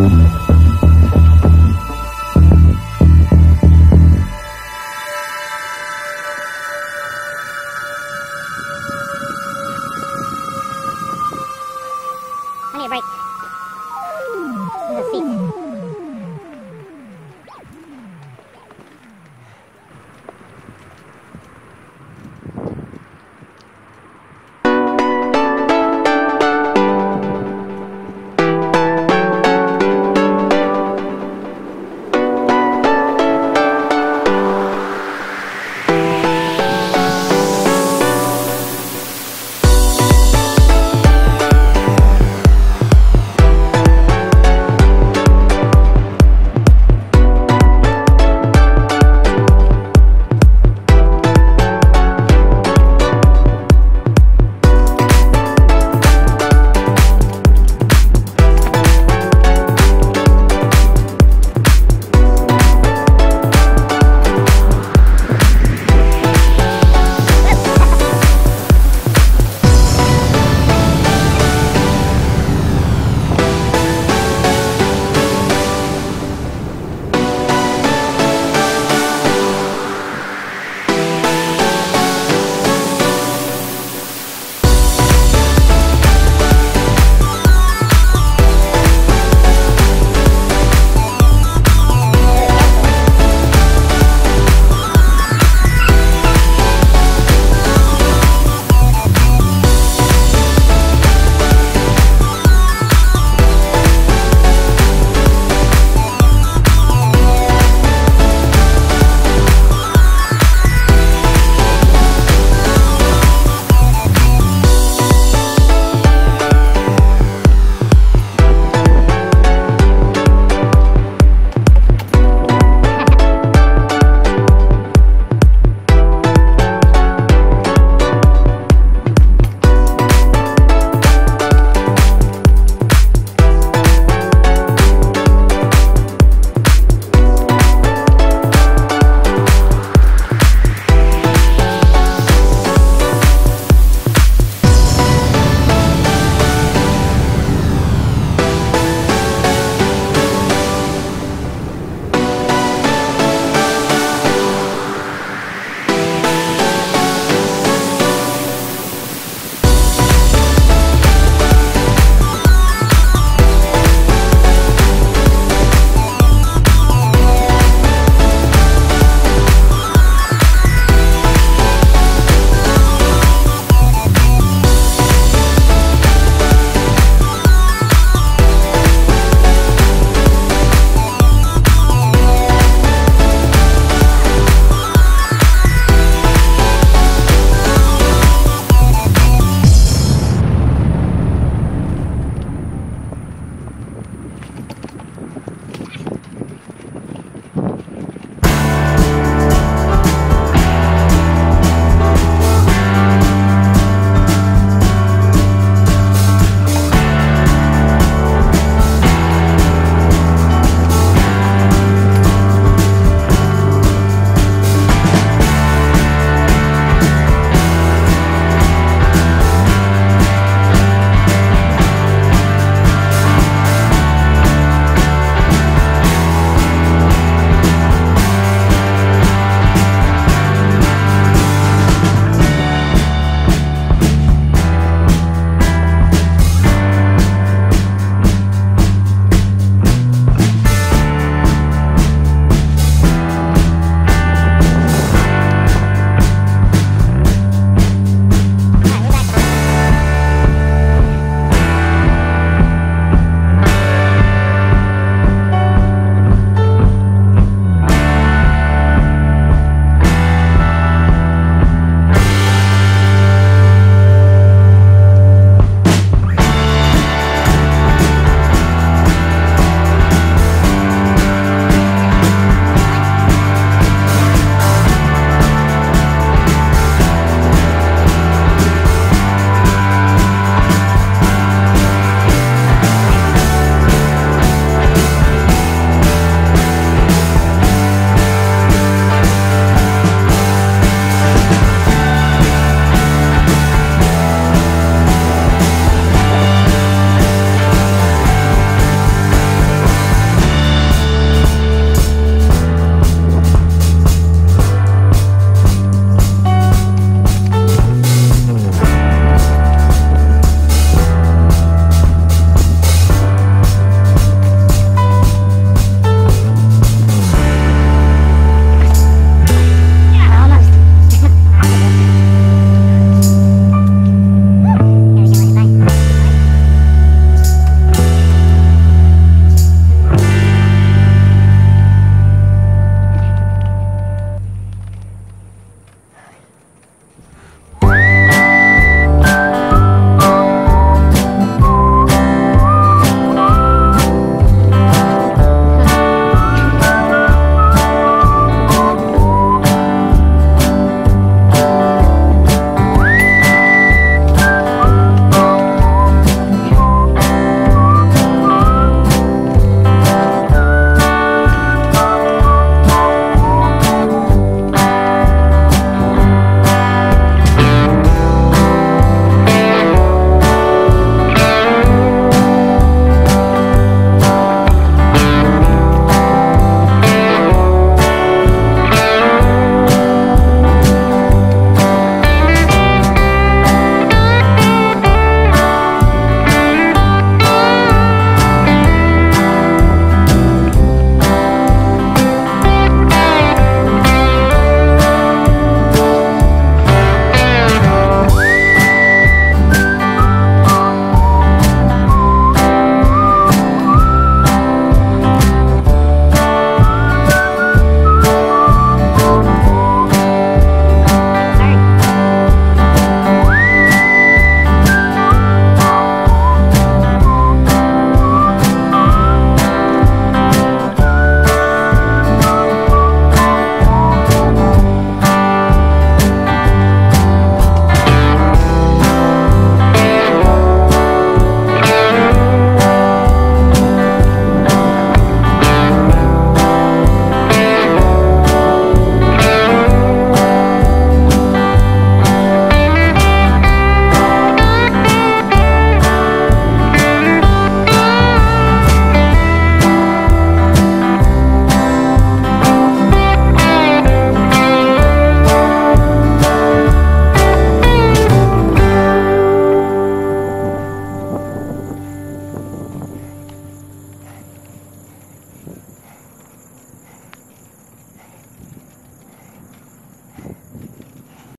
Mm-hmm.